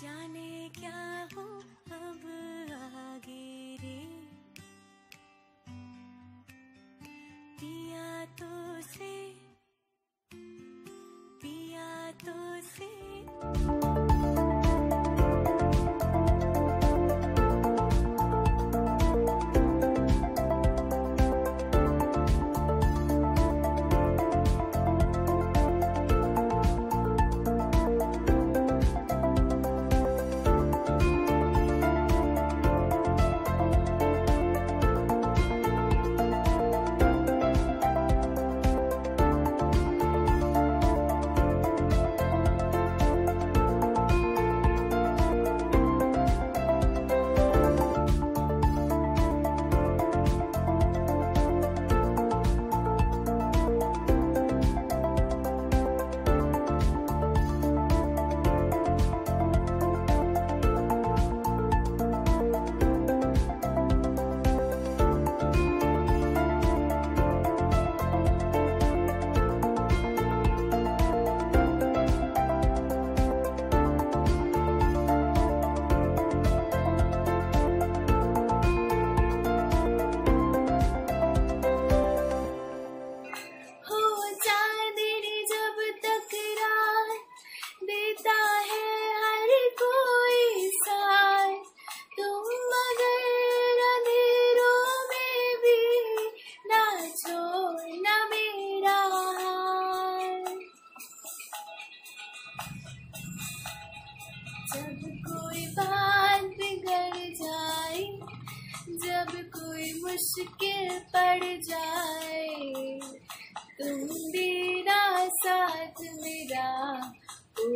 जाने क्या मुश्किल पड़ जाए। तुम भी साथ मेरा ओ